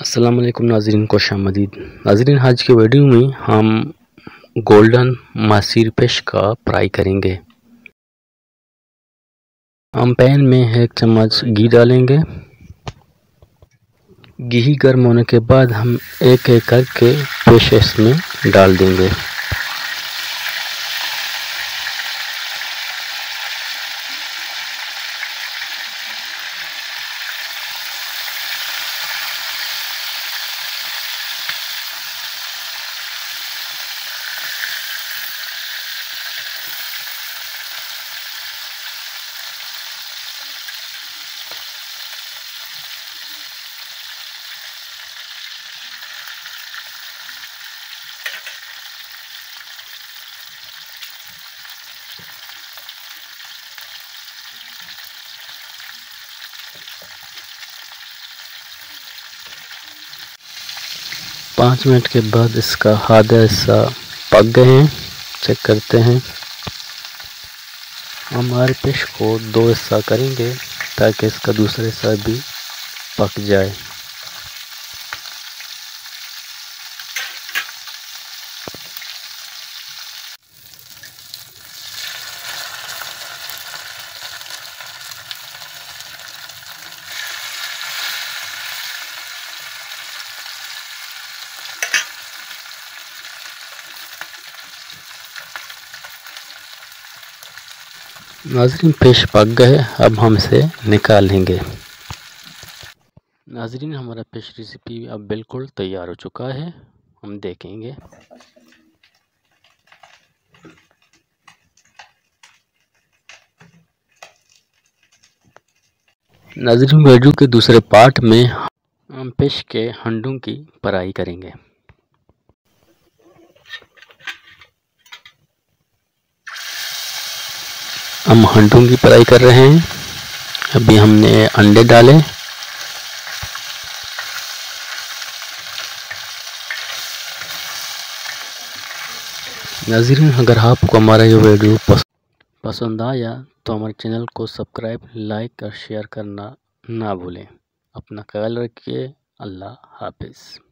अस्सलाम वालेकुम नाजरीन को शामदीद नाजरीन आज के वीडियो में हम गोल्डन मासीर पेश का फ्राई करेंगे। हम पैन में एक चम्मच घी डालेंगे। घी गर्म होने के बाद हम एक एक करके पेश इसमें डाल देंगे। पाँच मिनट के बाद इसका आधा हिस्सा पक गए हैं। चेक करते हैं। हम हर फ़िश को दो हिस्सा करेंगे ताकि इसका दूसरा हिस्सा भी पक जाए। नाजरीन, पेश पक गए। अब हम इसे निकालेंगे नाजरीन, हमारा पेश रेसिपी अब बिल्कुल तैयार हो चुका है। हम देखेंगे। नाजरीन वीडियो के दूसरे पार्ट में हम पेश के हंडों की पराई करेंगे। हम हंडों की पढ़ाई कर रहे हैं। अभी हमने अंडे डाले। नाजरीन, अगर आपको हमारा ये वीडियो पसंद आया तो हमारे चैनल को सब्सक्राइब, लाइक और शेयर करना ना भूलें। अपना ख्याल रखिए। अल्लाह हाफिज़।